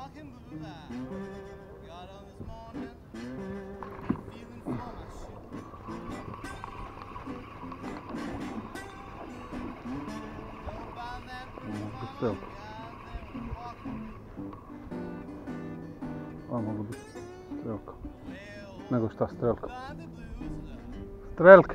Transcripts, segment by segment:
talking blue light. Got on this morning, feeling for my shit. Don't O, mogę być strelką. Nagoś ta strelka. Strelkę!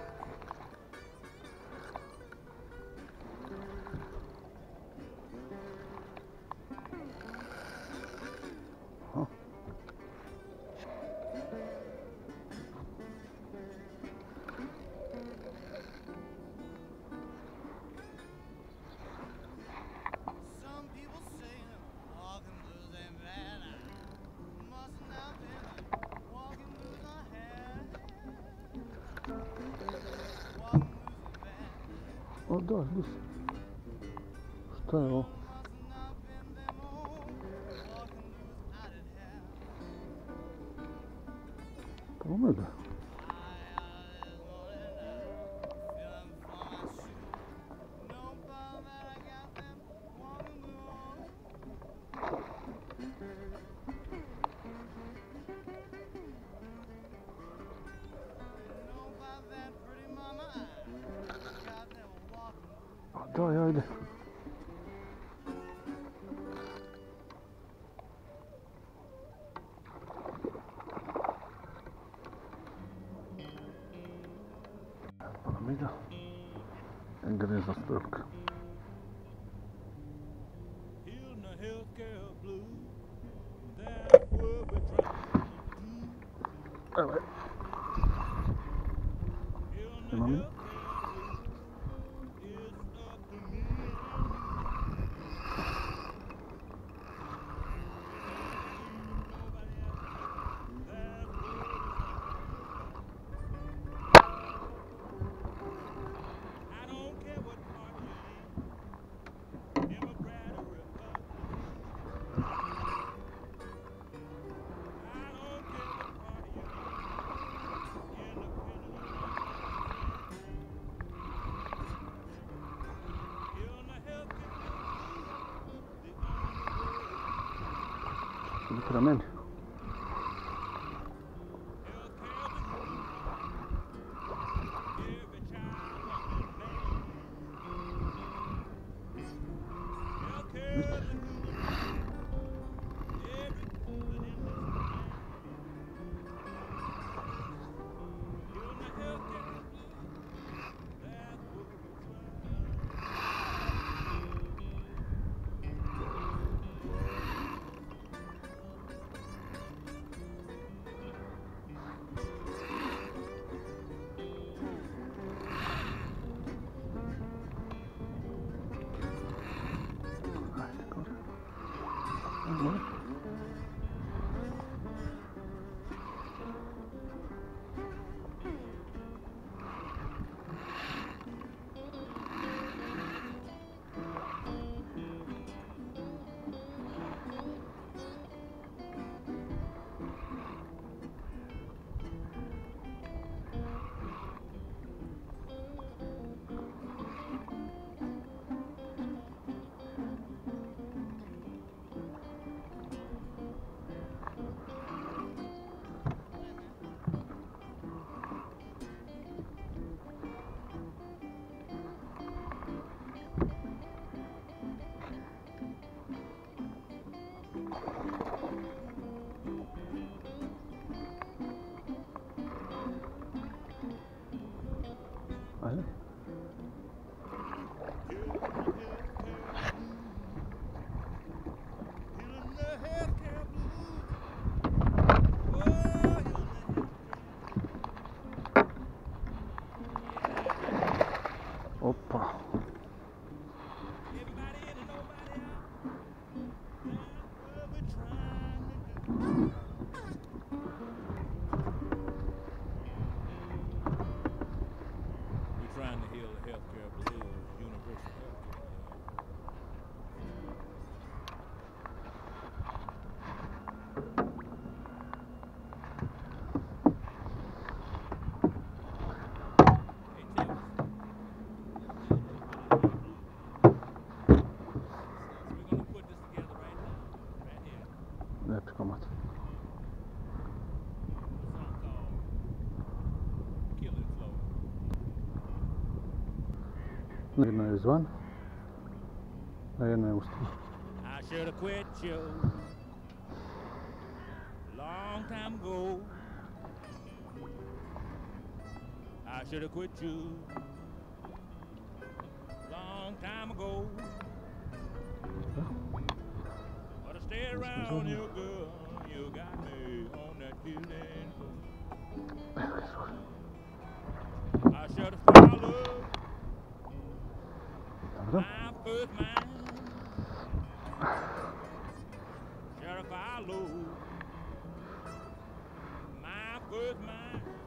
Oh done. Just turn it off. Да? good. Palomino and Green Stroke. put them in. Good morning. mal. Opa. Ustro. I should have quit you long time ago. I should have quit you long time ago. Around you, girl. You got me on that feeling. I should have followed my first mind. Should have followed my first mind.